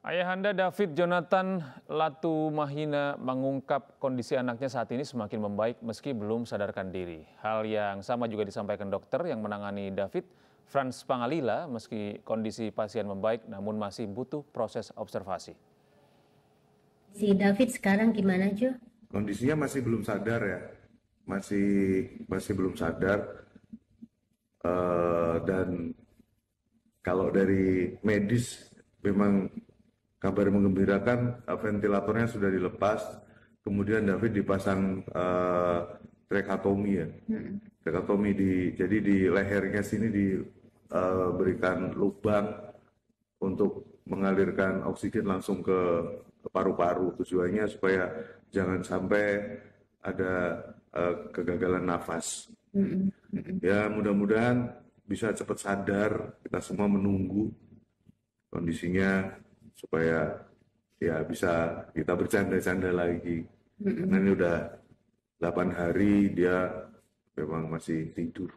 Ayahanda David Jonathan Latu Mahina mengungkap kondisi anaknya saat ini semakin membaik meski belum sadarkan diri. Hal yang sama juga disampaikan dokter yang menangani David, Franz Pangalila, meski kondisi pasien membaik namun masih butuh proses observasi. Si David sekarang gimana, Jo? Kondisinya masih belum sadar ya, masih masih belum sadar. Uh, dan kalau dari medis memang kabar mengembirakan uh, ventilatornya sudah dilepas kemudian David dipasang uh, tracheotomy ya hmm. di jadi di lehernya sini diberikan uh, lubang untuk mengalirkan oksigen langsung ke paru-paru tujuannya supaya jangan sampai ada uh, kegagalan nafas hmm. Hmm. ya mudah-mudahan bisa cepat sadar kita semua menunggu kondisinya supaya ya bisa kita bercanda-canda lagi. Karena ini udah 8 hari dia memang masih tidur.